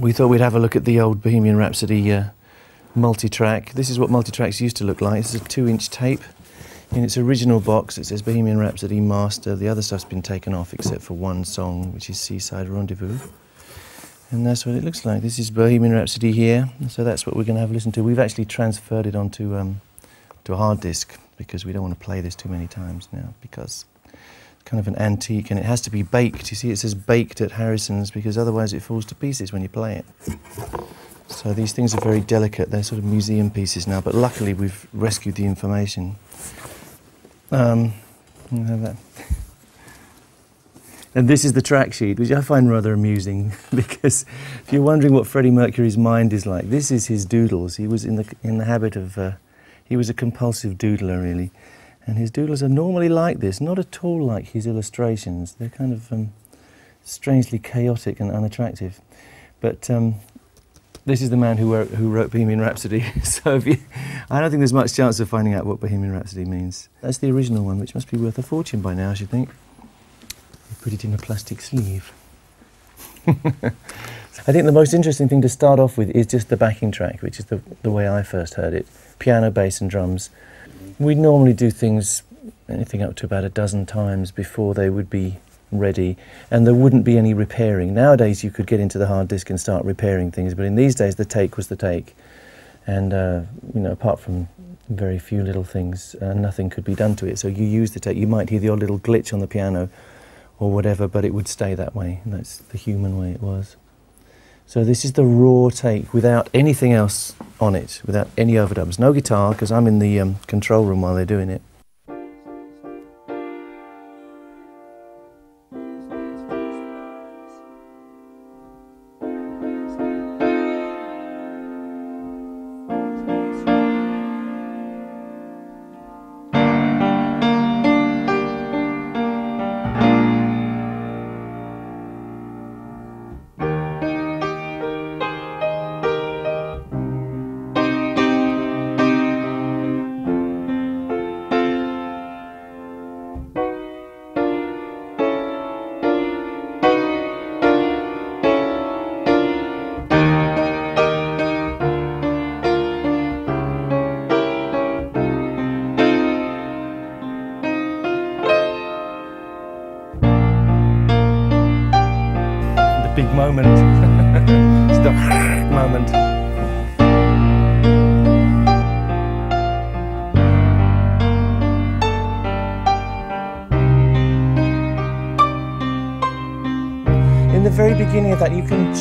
we thought we'd have a look at the old Bohemian Rhapsody uh, multi-track. This is what multi-tracks used to look like. This is a two-inch tape. In its original box, it says Bohemian Rhapsody Master. The other stuff's been taken off except for one song, which is Seaside Rendezvous. And that's what it looks like. This is Bohemian Rhapsody here. So that's what we're going to have a listen to. We've actually transferred it onto um, to a hard disk because we don't want to play this too many times now because kind of an antique and it has to be baked. You see, it says baked at Harrison's because otherwise it falls to pieces when you play it. So these things are very delicate. They're sort of museum pieces now, but luckily we've rescued the information. Um, have that. And this is the track sheet, which I find rather amusing because if you're wondering what Freddie Mercury's mind is like, this is his doodles. He was in the, in the habit of, uh, he was a compulsive doodler really. And his doodles are normally like this, not at all like his illustrations. They're kind of um, strangely chaotic and unattractive. But um, this is the man who wrote, who wrote Bohemian Rhapsody. so you, I don't think there's much chance of finding out what Bohemian Rhapsody means. That's the original one, which must be worth a fortune by now, I should think. You put it in a plastic sleeve. I think the most interesting thing to start off with is just the backing track, which is the, the way I first heard it. Piano, bass and drums. We normally do things anything up to about a dozen times before they would be ready and there wouldn't be any repairing. Nowadays you could get into the hard disk and start repairing things, but in these days the take was the take. And uh, you know, apart from very few little things, uh, nothing could be done to it. So you use the take. You might hear the odd little glitch on the piano or whatever, but it would stay that way. And that's the human way it was. So this is the raw take without anything else on it, without any overdubs. No guitar, because I'm in the um, control room while they're doing it.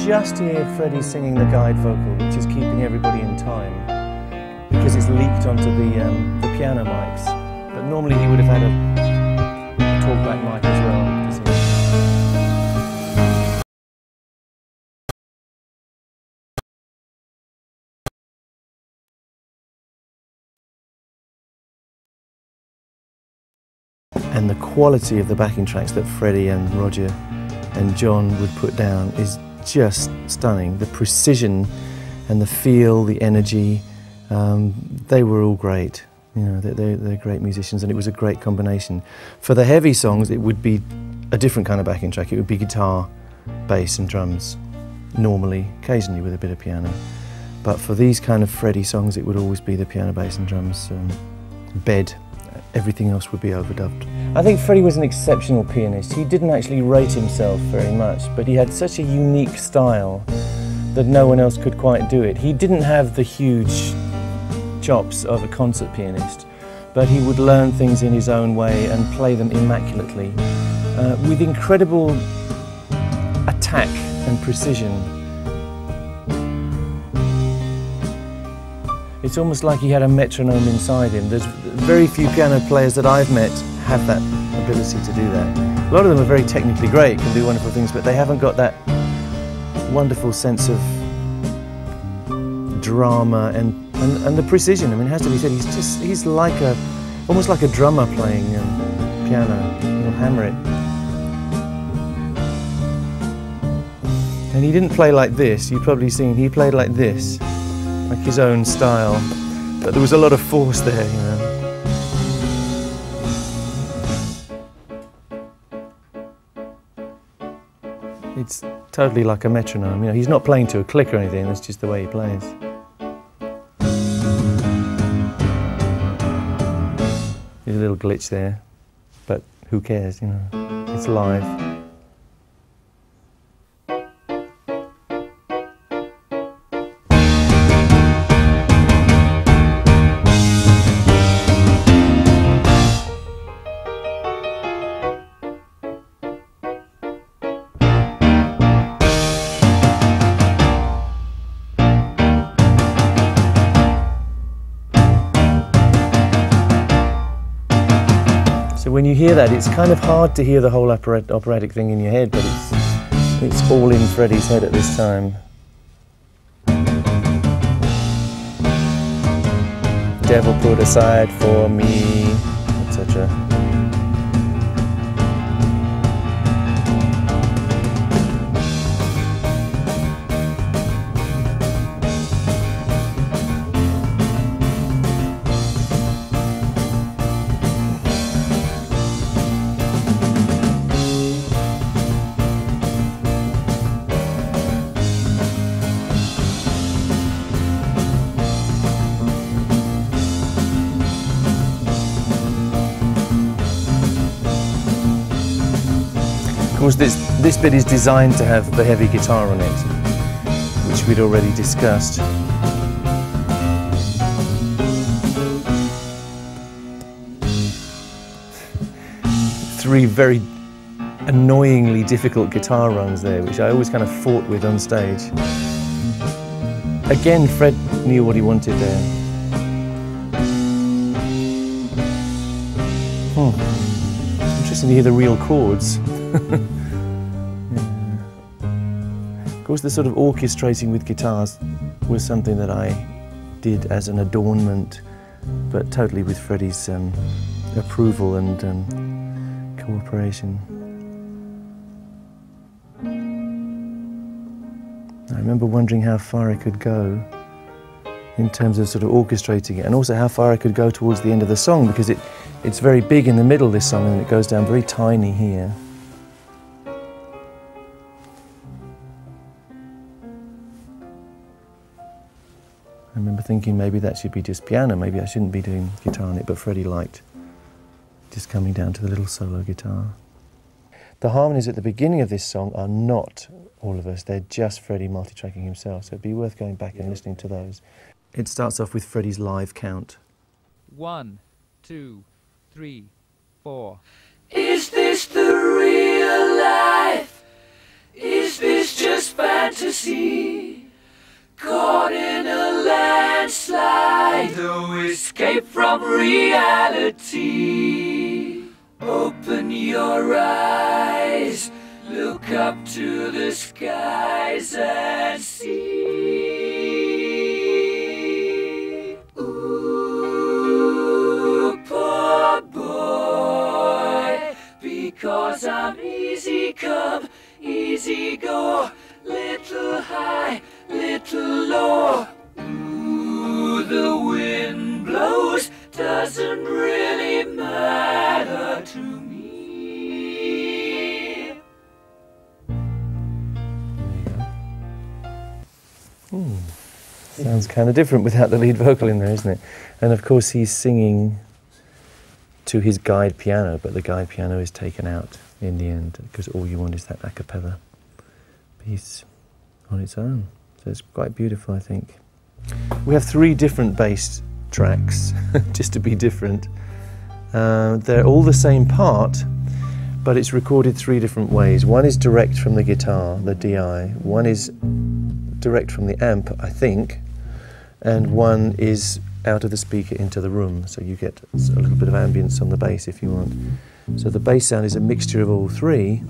Just hear Freddie singing the guide vocal, which is keeping everybody in time, because it's leaked onto the, um, the piano mics. But normally he would have had a, talkback mic as well. and the quality of the backing tracks that Freddie and Roger and John would put down is just stunning. The precision and the feel, the energy, um, they were all great. You know, they're, they're, great musicians and it was a great combination. For the heavy songs, it would be a different kind of backing track. It would be guitar, bass and drums, normally, occasionally with a bit of piano. But for these kind of Freddie songs, it would always be the piano, bass and drums, um, bed, everything else would be overdubbed. I think Freddie was an exceptional pianist. He didn't actually rate himself very much, but he had such a unique style that no one else could quite do it. He didn't have the huge chops of a concert pianist, but he would learn things in his own way and play them immaculately, uh, with incredible attack and precision. It's almost like he had a metronome inside him. There's very few piano players that I've met have that ability to do that. A lot of them are very technically great, can do wonderful things, but they haven't got that wonderful sense of drama and, and, and the precision. I mean, it has to be said, he's just, he's like a, almost like a drummer playing um, piano. He'll hammer it. And he didn't play like this, you've probably seen, he played like this, like his own style. But there was a lot of force there, you know. It's totally like a metronome. You know, he's not playing to a click or anything, that's just the way he plays. There's a little glitch there, but who cares, you know, it's live. Hear that, it's kind of hard to hear the whole operat operatic thing in your head, but it's, it's all in Freddie's head at this time. Devil put aside for me, etc. course, this, this bit is designed to have the heavy guitar on it, which we'd already discussed. Three very annoyingly difficult guitar runs there, which I always kind of fought with on stage. Again, Fred knew what he wanted there. Hmm. Interesting to hear the real chords. Of course, the sort of orchestrating with guitars was something that I did as an adornment, but totally with Freddie's um, approval and um, cooperation. I remember wondering how far I could go in terms of sort of orchestrating it, and also how far I could go towards the end of the song because it, it's very big in the middle, this song, and it goes down very tiny here. I remember thinking maybe that should be just piano, maybe I shouldn't be doing guitar on it, but Freddie liked just coming down to the little solo guitar. The harmonies at the beginning of this song are not all of us, they're just Freddie multi-tracking himself, so it'd be worth going back and listening to those. It starts off with Freddie's live count. One, two, three, four. Is this the real life? Is this just fantasy? Caught in a landslide, no escape from reality. Open your eyes, look up to the skies and see. Ooh, poor boy, because I'm easy come, easy go, little high Ooh, the wind blows, doesn't really matter to me. Hmm. Sounds kind of different without the lead vocal in there, isn't it? And of course, he's singing to his guide piano, but the guide piano is taken out in the end because all you want is that a cappella piece on its own. It's quite beautiful, I think. We have three different bass tracks, just to be different. Uh, they're all the same part, but it's recorded three different ways. One is direct from the guitar, the DI. One is direct from the amp, I think, and one is out of the speaker into the room, so you get a little bit of ambience on the bass if you want. So the bass sound is a mixture of all three.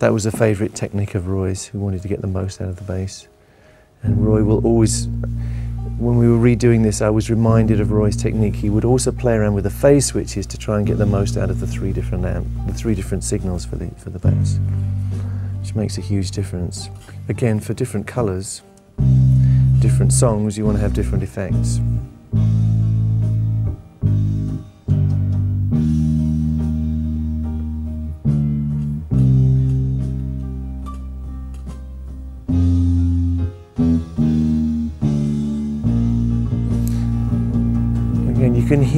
That was a favourite technique of Roy's, who wanted to get the most out of the bass. And Roy will always, when we were redoing this, I was reminded of Roy's technique. He would also play around with the phase switches to try and get the most out of the three different amp, the three different signals for the for the bass, which makes a huge difference. Again, for different colours, different songs, you want to have different effects.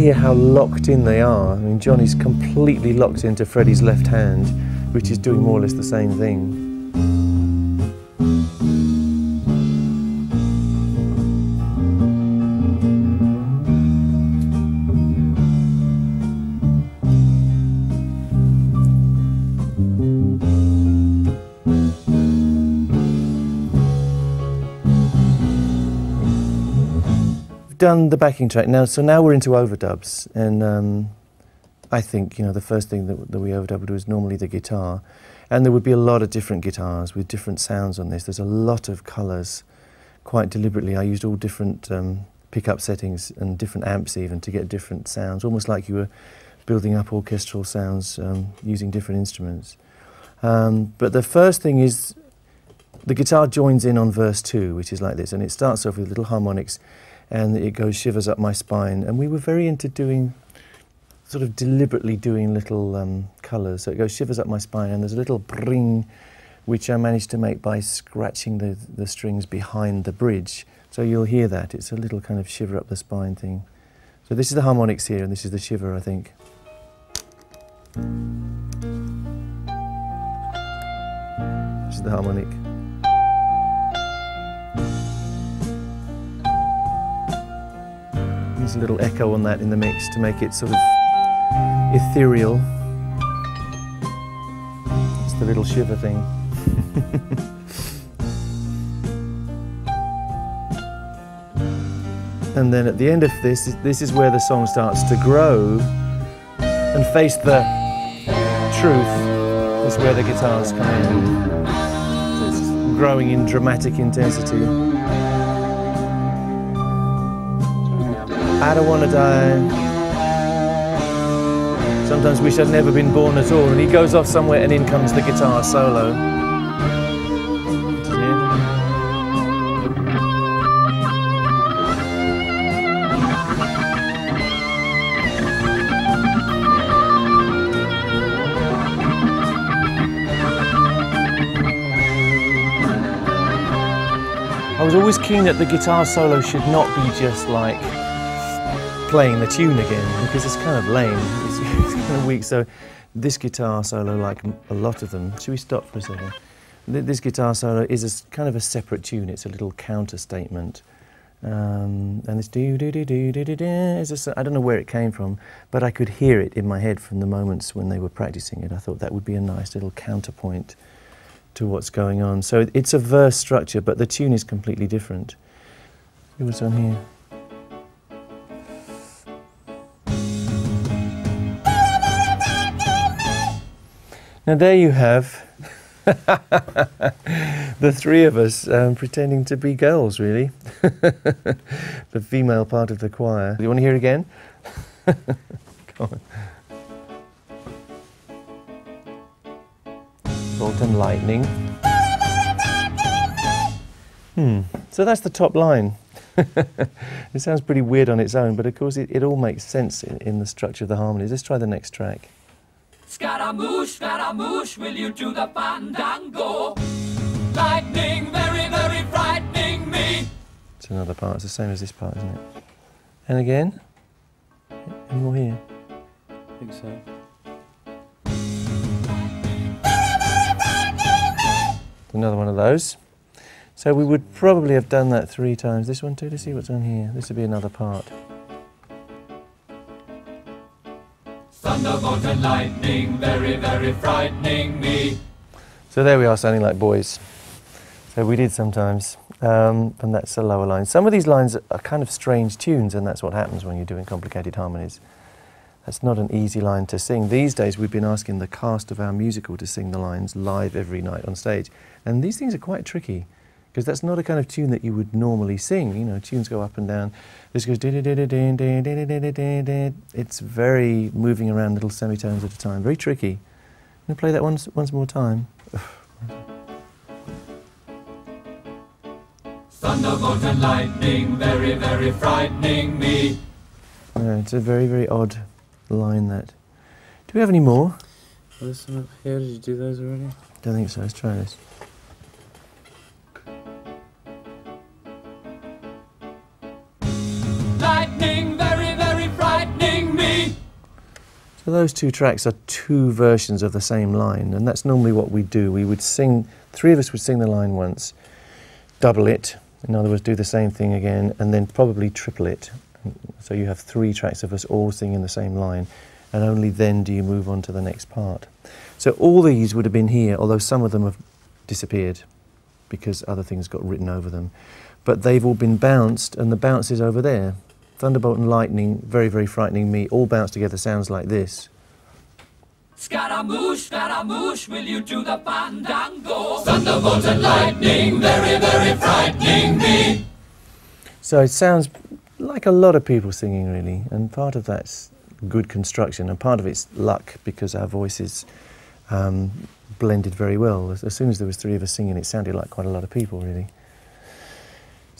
Hear how locked in they are. I mean, Johnny's completely locked into Freddie's left hand, which is doing more or less the same thing. Done the backing track now, so now we're into overdubs, and um, I think you know the first thing that, that we overdubbed was normally the guitar, and there would be a lot of different guitars with different sounds on this. There's a lot of colours. Quite deliberately, I used all different um, pickup settings and different amps even to get different sounds, almost like you were building up orchestral sounds um, using different instruments. Um, but the first thing is the guitar joins in on verse two, which is like this, and it starts off with little harmonics and it goes shivers up my spine. And we were very into doing, sort of deliberately doing little um, colours. So it goes shivers up my spine, and there's a little bring, which I managed to make by scratching the, the strings behind the bridge. So you'll hear that. It's a little kind of shiver up the spine thing. So this is the harmonics here, and this is the shiver, I think. This is the harmonic. There's a little echo on that in the mix to make it sort of ethereal. It's the little shiver thing. and then at the end of this, this is where the song starts to grow and face the truth is where the guitars come in. It's growing in dramatic intensity. I don't want to die. Sometimes wish I'd never been born at all. And he goes off somewhere and in comes the guitar solo. I was always keen that the guitar solo should not be just like playing the tune again because it's kind of lame. It's, it's, kind of weak. So this guitar solo, like a lot of them, should we stop for a second? This guitar solo is a, kind of a separate tune. It's a little counter statement. Um, and this do do do do do do do is a, I don't know where it came from, but I could hear it in my head from the moments when they were practicing it. I thought that would be a nice little counterpoint to what's going on. So it's a verse structure, but the tune is completely different. See what's on here. Now there you have the three of us um, pretending to be girls, really. the female part of the choir. Do you want to hear it again? Come on. Bolt and lightning. Hmm. So that's the top line. it sounds pretty weird on its own, but of course it, it all makes sense in, in the structure of the harmonies. Let's try the next track. Scaramouche, Scaramouche, will you do the fandango? Lightning, very, very frightening me. It's another part. It's the same as this part, isn't it? And again. Any more here? I think so. Another one of those. So we would probably have done that three times. This one too, to see what's on here. This would be another part. Thunderbolt and lightning, very, very frightening me. So there we are, sounding like boys. So we did sometimes, um, and that's the lower line. Some of these lines are kind of strange tunes, and that's what happens when you're doing complicated harmonies. That's not an easy line to sing. These days, we've been asking the cast of our musical to sing the lines live every night on stage, and these things are quite tricky because that's not a kind of tune that you would normally sing. You know, tunes go up and down. This goes. It's very moving around little semitones at a time. Very tricky. Can play that once once more time? Thunderbolt and lightning, very, very frightening me. Yeah, it's a very very odd line. That. Do we have any more? Listen up here. Did you do those already? Don't think so. Let's try this. So those two tracks are two versions of the same line, and that's normally what we do. We would sing, three of us would sing the line once, double it, in other words, do the same thing again, and then probably triple it. So you have three tracks of us all singing the same line, and only then do you move on to the next part. So all these would have been here, although some of them have disappeared because other things got written over them. But they've all been bounced, and the bounce is over there. Thunderbolt and lightning, very, very frightening me, all bounced together sounds like this. Scaramouche, Scaramouche, will you do the fandango? Thunderbolt and lightning, very, very frightening me. So it sounds like a lot of people singing, really, and part of that's good construction, and part of it's luck because our voices um, blended very well. As, as soon as there was three of us singing, it sounded like quite a lot of people, really.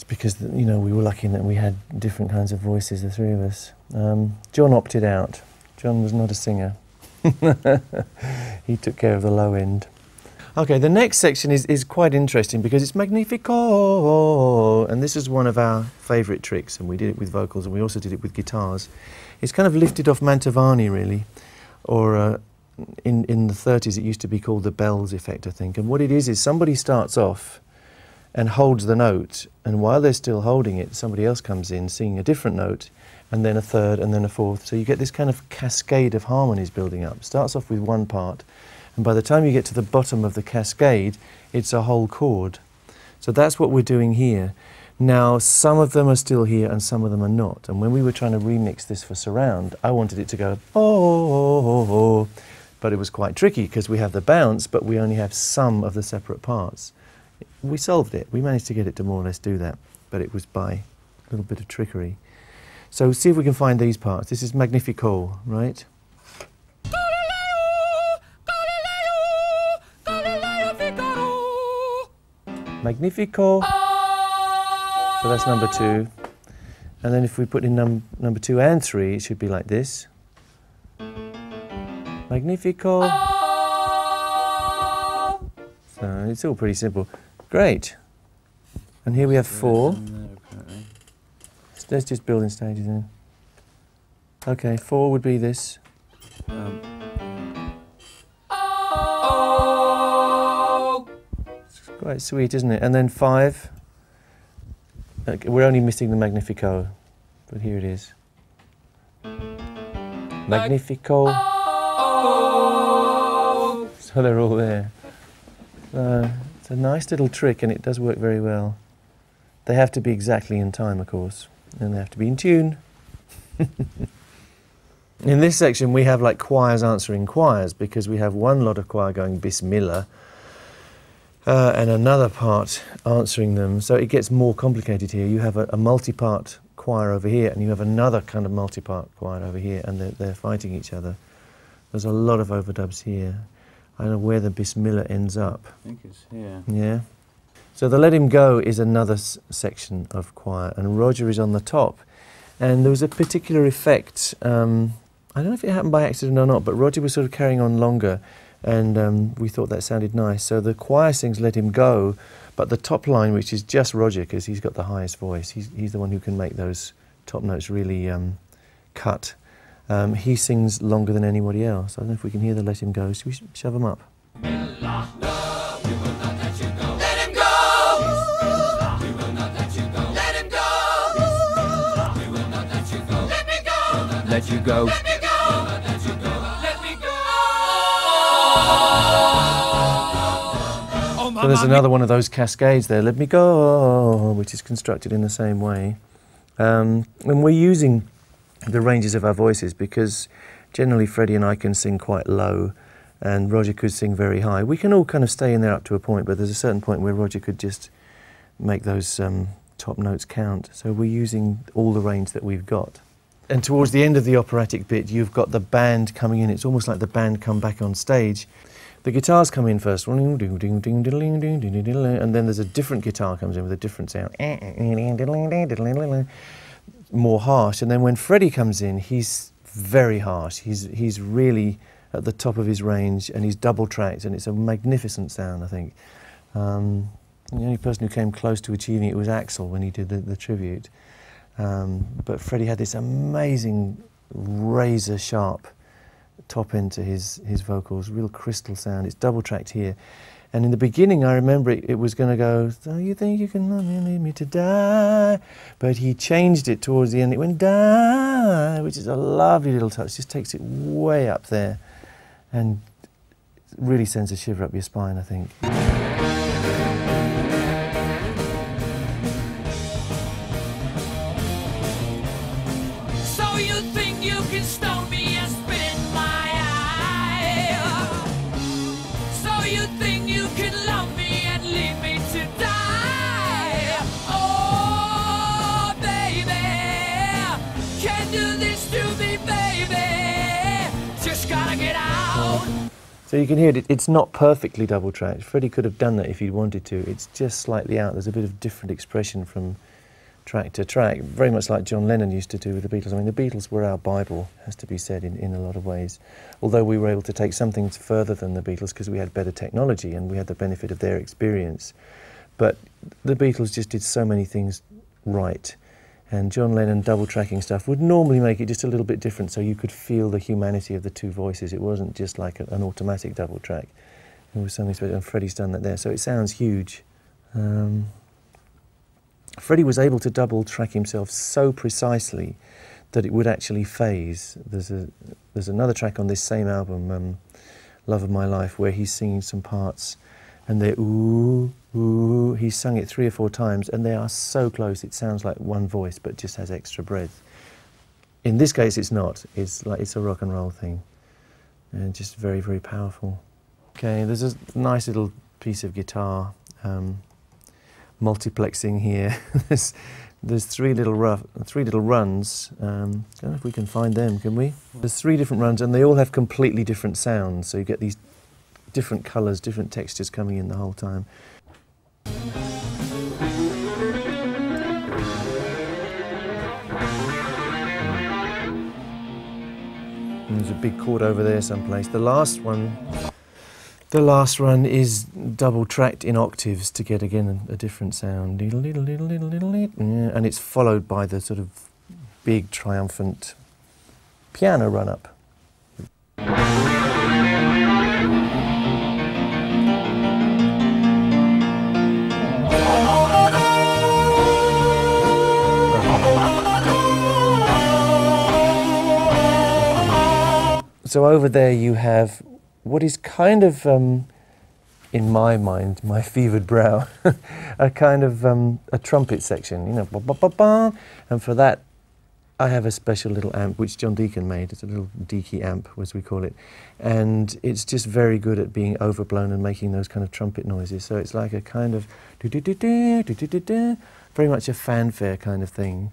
It's because you know we were lucky in that we had different kinds of voices, the three of us. Um, John opted out. John was not a singer. he took care of the low end. Okay, the next section is, is quite interesting because it's Magnifico, and this is one of our favourite tricks, and we did it with vocals, and we also did it with guitars. It's kind of lifted off Mantovani, really, or uh, in in the 30s it used to be called the bells effect, I think. And what it is is somebody starts off and holds the note, and while they're still holding it, somebody else comes in singing a different note, and then a third, and then a fourth. So you get this kind of cascade of harmonies building up. Starts off with one part, and by the time you get to the bottom of the cascade, it's a whole chord. So that's what we're doing here. Now, some of them are still here and some of them are not. And when we were trying to remix this for surround, I wanted it to go, oh, oh, oh, but it was quite tricky because we have the bounce, but we only have some of the separate parts. We solved it. We managed to get it to more or less do that, but it was by a little bit of trickery. So see if we can find these parts. This is Magnifico, right? Magnifico. So that's number two. And then if we put in num number two and three, it should be like this. Magnifico. So it's all pretty simple. Great. And here we have four. Let's just build in stages then. Okay, four would be this. Um, It's quite sweet, isn't it? And then five. Okay, we're only missing the Magnifico, but here it is. Magnifico. So they're all there. Uh, it's a nice little trick and it does work very well. They have to be exactly in time, of course, and they have to be in tune. in this section, we have like choirs answering choirs because we have one lot of choir going Bismillah uh, and another part answering them. So it gets more complicated here. You have a, a multi part choir over here, and you have another kind of multi part choir over here, and they're, they're fighting each other. There's a lot of overdubs here. I don't know where the Bismillah ends up. I think it's here. Yeah. So the Let Him Go is another s- section of choir, and Roger is on the top. And there was a particular effect. Um, I don't know if it happened by accident or not, but Roger was sort of carrying on longer, and um, we thought that sounded nice. So the choir sings Let Him Go, but the top line, which is just Roger, because he's got the highest voice, he's, he's the one who can make those top notes really um, cut. Um, he sings longer than anybody else. I don't know if we can hear the Let Him Go. Should we shove him up? Let him go. We will not let you go. Let him go. We will not let you go. Let him go. We will not let you go. Let me go. Let you go. Let me go. Let you go. Let me go. Oh, So there's another one of those cascades there. Let me go, which is constructed in the same way. Um, and we're using the ranges of our voices because generally Freddie and I can sing quite low and Roger could sing very high. We can all kind of stay in there up to a point, but there's a certain point where Roger could just make those um, top notes count. So we're using all the range that we've got. And towards the end of the operatic bit, you've got the band coming in. It's almost like the band come back on stage. The guitars come in first, and then there's a different guitar comes in with a different sound, more harsh. And then when Freddie comes in, he's very harsh. He's he's really at the top of his range, and he's double tracked, and it's a magnificent sound. I think um, the only person who came close to achieving it was Axl when he did the, the tribute. Um, but Freddie had this amazing razor sharp top end to his, his vocals, real crystal sound. It's double tracked here. And in the beginning, I remember it, it was going to go, So you think you can love me and leave me to die? But he changed it towards the end. It went, die, which is a lovely little touch. Just takes it way up there and really sends a shiver up your spine, I think. So you can hear it, it's not perfectly double tracked. Freddie could have done that if he'd wanted to. It's just slightly out. There's a bit of different expression from track to track, very much like John Lennon used to do with the Beatles. I mean, the Beatles were our Bible, has to be said, in, in a lot of ways. Although we were able to take something further than the Beatles because we had better technology and we had the benefit of their experience. But the Beatles just did so many things right. And John Lennon double tracking stuff would normally make it just a little bit different so you could feel the humanity of the two voices. It wasn't just like a, an automatic double track. It was something special, and Freddie's done that there. So it sounds huge. Um, Freddie was able to double track himself so precisely that it would actually phase. There's, a, there's another track on this same album, um, Love of My Life, where he's singing some parts and they're ooh, ooh. He's sung it three or four times and they are so close it sounds like one voice but just has extra breath. In this case, it's not. It's like it's a rock and roll thing, and just very, very powerful. Okay, there's a nice little piece of guitar um, multiplexing here. there's, there's three little rough, three little runs. Um, don't know if we can find them, can we? There's three different runs, and they all have completely different sounds. So you get these different colours, different textures coming in the whole time. And there's a big chord over there someplace. The last one, the last run is double tracked in octaves to get again a, different sound. And it's followed by the sort of big triumphant piano run up. so over there you have what is kind of, um, in my mind, my fevered brow, a kind of um, a trumpet section, you know, bah, bah, bah, bah. and for that I have a special little amp which John Deacon made. It's a little Deaky amp, as we call it, and it's just very good at being overblown and making those kind of trumpet noises. So it's like a kind of do do do do do do do, very much a fanfare kind of thing.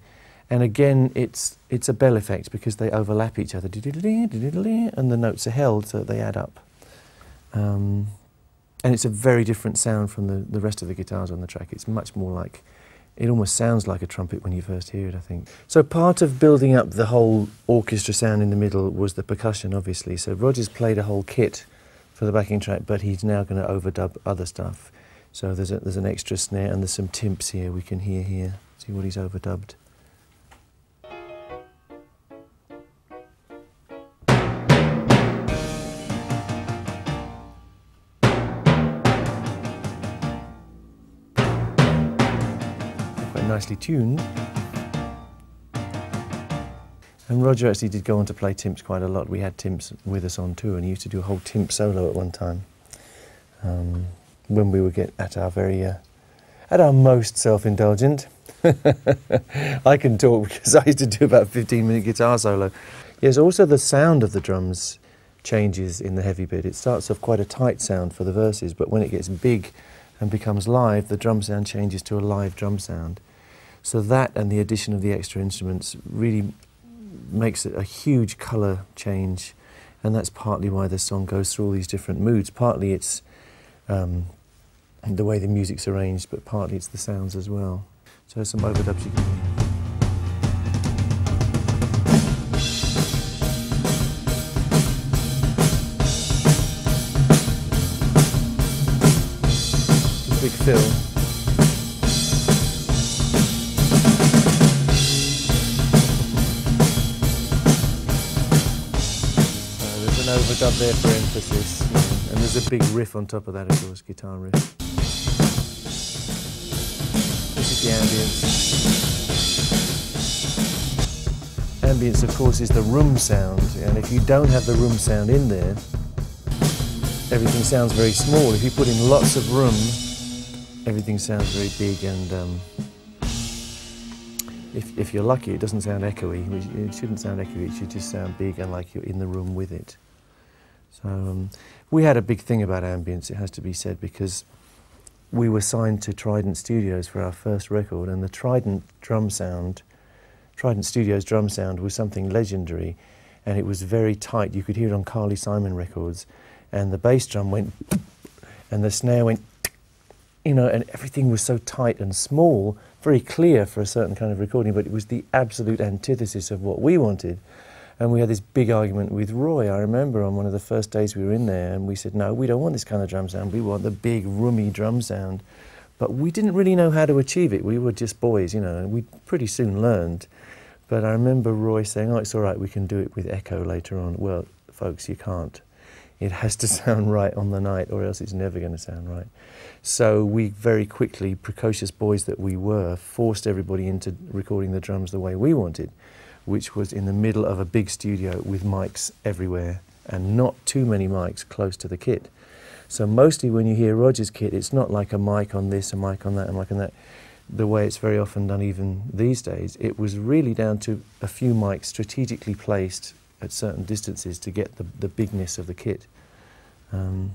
And again, it's it's a bell effect because they overlap each other, and the notes are held so they add up. Um, and it's a very different sound from the, the rest of the guitars on the track. It's much more like, it almost sounds like a trumpet when you first hear it, I think. So part of building up the whole orchestra sound in the middle was the percussion, obviously. So Rogers played a whole kit for the backing track, but he's now going to overdub other stuff. So there's, a, there's an extra snare and there's some timps here we can hear here. See what he's overdubbed. Nicely tuned. And Roger actually did go on to play Timps quite a lot. We had Timps with us on tour, and he used to do a whole Timp solo at one time. Um, when we would get at our very, uh, at our most self-indulgent. I can talk because I used to do about 15 minute guitar solo. Yes, also the sound of the drums changes in the heavy bit. It starts off quite a tight sound for the verses, but when it gets big and becomes live, the drum sound changes to a live drum sound. So that and the addition of the extra instruments really makes it a huge colour change, and that's partly why the song goes through all these different moods. Partly it's um, the way the music's arranged, but partly it's the sounds as well. So some overdubs you can hear. Big fill. Uh, there's overdub there for emphasis. And there's a big riff on top of that, of course, guitar riff. This is the ambience. Ambience, of course, is the room sound, and if you don't have the room sound in there, everything sounds very small. If you put in lots of room, everything sounds very big and um, if, if you're lucky, it doesn't sound echoey. It shouldn't sound echoey. It should just sound big and like you're in the room with it. So um, we had a big thing about ambience. It has to be said because we were signed to Trident Studios for our first record, and the Trident drum sound, Trident Studios drum sound, was something legendary, and it was very tight. You could hear it on Carly Simon records, and the bass drum went, and the snare went, you know, and everything was so tight and small very clear for a certain kind of recording, but it was the absolute antithesis of what we wanted. And we had this big argument with Roy. I remember on one of the first days we were in there, and we said, No, we don't want this kind of drum sound. We want the big, roomy drum sound. But we didn't really know how to achieve it. We were just boys, you know, and we pretty soon learned. But I remember Roy saying, Oh, it's all right, we can do it with echo later on. Well, folks, you can't. It has to sound right on the night, or else it's never going to sound right. So we very quickly, precocious boys that we were, forced everybody into recording the drums the way we wanted, which was in the middle of a big studio with mics everywhere and not too many mics close to the kit. So mostly when you hear Roger's kit, it's not like a mic on this, a mic on that, a mic on that. The way it's very often done even these days, it was really down to a few mics strategically placed at certain distances to get the, the bigness of the kit. Um,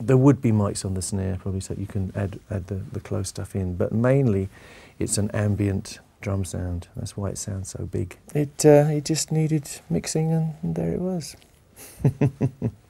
there would be mics on the snare probably so you can add, add the, the close stuff in, but mainly it's an ambient drum sound. That's why it sounds so big. It, uh, it just needed mixing and, and there it was.